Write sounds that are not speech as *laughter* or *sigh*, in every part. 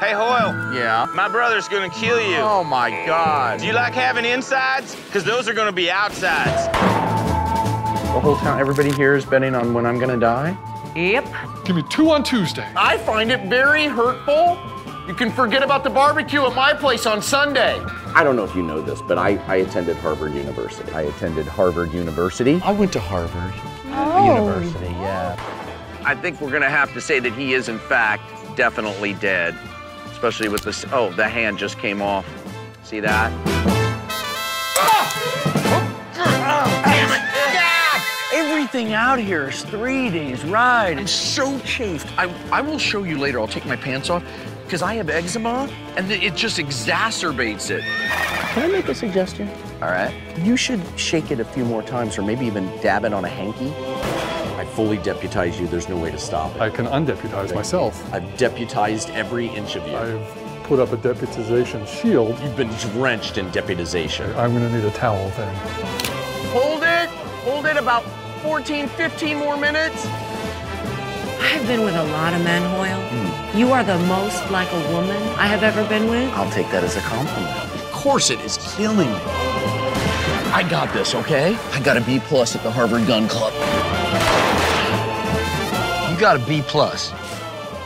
Hey, Hoyle, Yeah. my brother's gonna kill you. Oh my God. Do you like having insides? Because those are gonna be outsides. The whole town, everybody here is betting on when I'm gonna die? Yep. Give me two on Tuesday. I find it very hurtful. You can forget about the barbecue at my place on Sunday. I don't know if you know this, but I, I attended Harvard University. I attended Harvard University. I went to Harvard University, yeah. I think we're gonna have to say that he is, in fact, definitely dead. Especially with this. Oh, the hand just came off. See that? Ah! Everything out here is three days ride. I'm so chafed. I, I will show you later. I'll take my pants off because I have eczema and it just exacerbates it. Can I make a suggestion? All right. You should shake it a few more times or maybe even dab it on a hanky. I fully deputize you. There's no way to stop it. I can undeputize myself. I've deputized every inch of you. I've put up a deputization shield. You've been drenched in deputization. I'm gonna need a towel then. Hold it. Hold it about 14, 15 more minutes. I've been with a lot of men, Hoyle. Hmm. You are the most like a woman I have ever been with. I'll take that as a compliment. Of course it is killing me. I got this, okay? I got a B plus at the Harvard Gun Club. You got a B plus.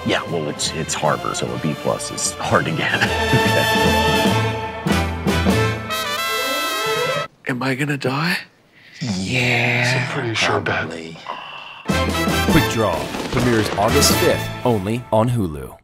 Yeah, well, it's it's Harvard, so a B plus is hard to get. *laughs* Am I gonna die? Yeah. I'm pretty sure bet. Probably. Quick Draw premieres August 5th only on Hulu.